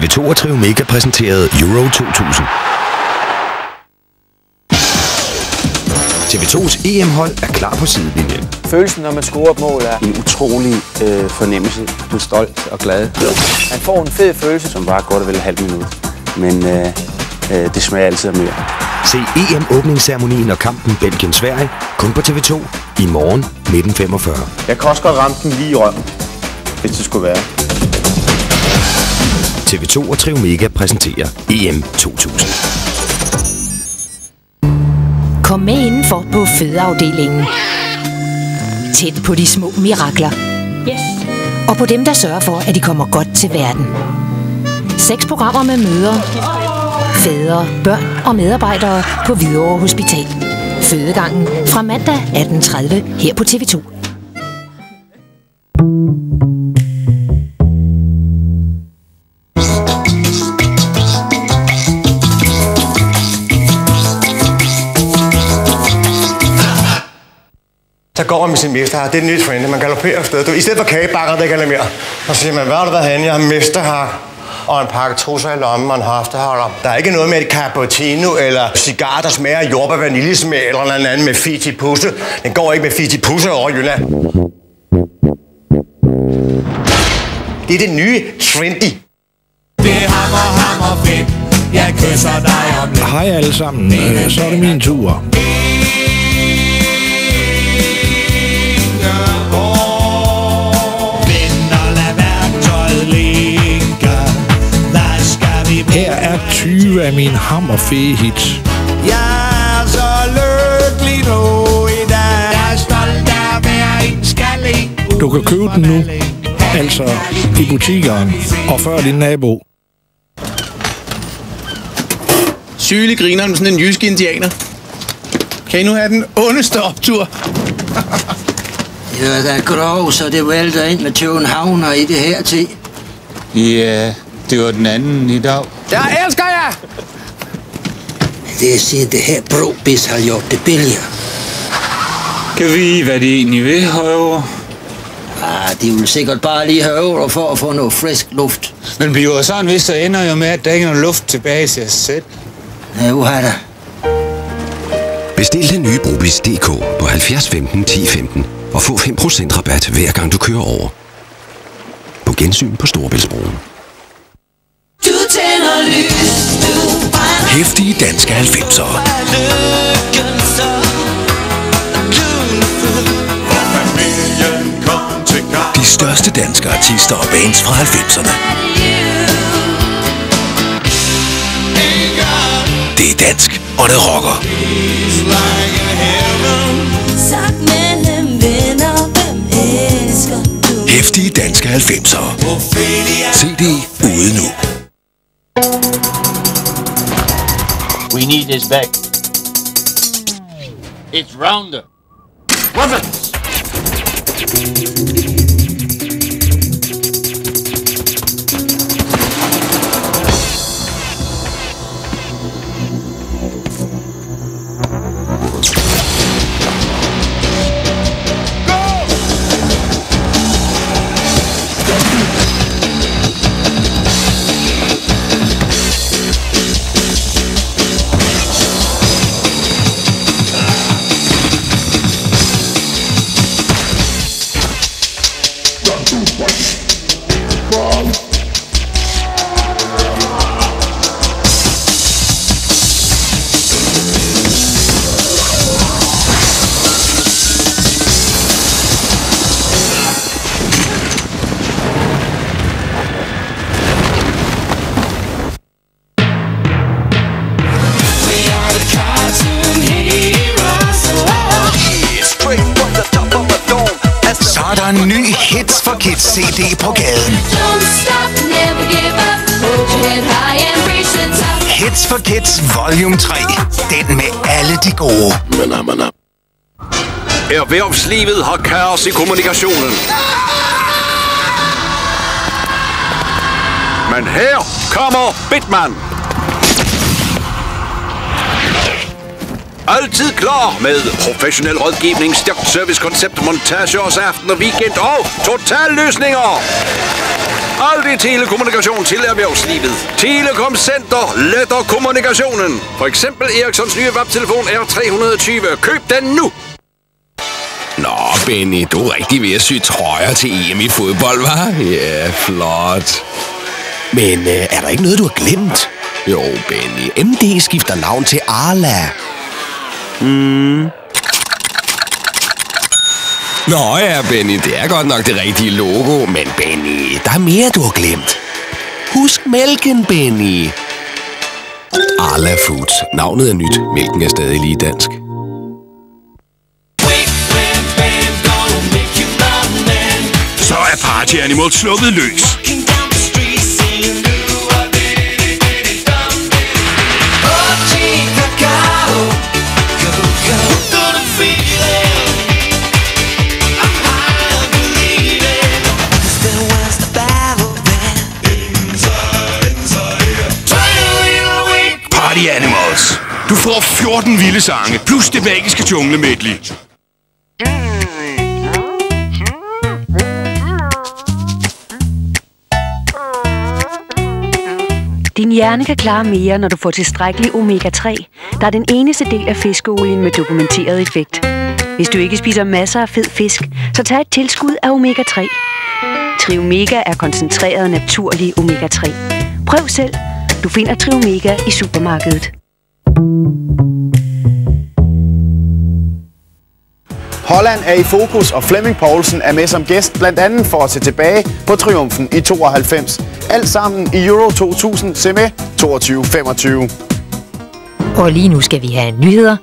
TV2 og Trio Mega præsenterede Euro 2000. TV2's EM-hold er klar på sidelinjen. Følelsen, når man scorer et mål, er... En utrolig øh, fornemmelse. Du er stolt og glad. Man får en fed følelse. Som bare går det vel et halvt minut. Men øh, øh, det smager altid af mere. Se EM-åbningsceremonien og kampen Belgien-Sverige kun på TV2 i morgen 1945. Jeg kan også godt ramme den lige i røven, hvis det skulle være. TV2 og Trio Mega præsenterer EM 2000. Kom med indenfor på fødeafdelingen. Tæt på de små mirakler. Yes. Og på dem, der sørger for, at de kommer godt til verden. Seks programmer med møder, fædre, børn og medarbejdere på Hvidovre Hospital. Fødegangen fra mandag 18.30 her på TV2. Går med sin mester Det er et nyt trend. Man galopperer afsted. Du, I stedet for kagebakker, der kan mere. Og så siger man, hvad har du været henne? Jeg har mesterhak og en pakke trusser i lommen og en hofteholder. Der er ikke noget med et cappuccino eller cigar, der smager af jordbær vaniljesmag eller noget andet med fiti pusse. Den går ikke med fiti pusse over Jylland. Det er det nye trendy. Det er hammer, hammer fedt. Jeg kysser dig om lidt. Hej alle sammen, så er det min tur. 20 af mine hammerfede hits. Jeg er så lykkelig nu i dag. Jeg er stolt af at være en skalling. Du kan købe den nu, altså i butikkerne, og før din nabo. Sygelig griner med sådan en jysk indianer. Kan I nu have den ondeste optur? Det var da grov, så det vælter ind med Københavner i det her tid. Ja, det var den anden i dag. Jeg elsker! Det er sige, det her brobis har gjort det billigere. Kan vi hvad de egentlig vil herovre? Ah, de vil sikkert bare lige have over for at få noget frisk luft. Men bliver sådan, hvis så ender jo med, at der ikke er noget luft tilbage til os selv. Ja, uha da. Bestil den nye Brobis DK på 70 15 10 15 og få 5% rabat hver gang du kører over. På gensyn på Storebæltsbroen. Du tænder lys, Hæftige danske 90'ere. De største danske artister og bands fra 90'erne. Det er dansk, og det rocker. Hæftige danske 90'ere. CD ude nu. Need this back. It's rounder. Weapons! Så Kids CD på gaden. Don't stop, never give up. Hold your head high and reach the top. Hits for Kids Volume 3. Den med alle de gode. Erhvervslivet har kaos i kommunikationen. Men her kommer Bitman. Altid klar med professionel rådgivning, stærkt servicekoncept, montage os aften og weekend og totalløsninger. Alt i telekommunikation til erhvervslivet. Telekom Center letter kommunikationen. For eksempel Ericssons nye webtelefon R320. Køb den nu! Nå, Benny, du er rigtig ved at sy trøjer til EM i fodbold, var? Ja, flot. Men øh, er der ikke noget, du har glemt? Jo, Benny. MD skifter navn til Arla. Mm. Nå ja, Benny, det er godt nok det rigtige logo, men Benny, der er mere, du har glemt. Husk mælken, Benny. Arla Foods. Navnet er nyt. Mælken er stadig lige dansk. Så er Party Animal sluppet løs. Party Animals. Du får 14 vilde sange, plus det magiske jungle medley. Din hjerne kan klare mere, når du får tilstrækkelig omega-3, der er den eneste del af fiskeolien med dokumenteret effekt. Hvis du ikke spiser masser af fed fisk, så tag et tilskud af omega-3. Triomega er koncentreret naturlig omega-3. Prøv selv. Du finder Triomega i supermarkedet. Holland er i fokus, og Flemming Poulsen er med som gæst, blandt andet for at se tilbage på triumfen i 92. Alt sammen i Euro 2000. Se med 22-25. Og lige nu skal vi have nyheder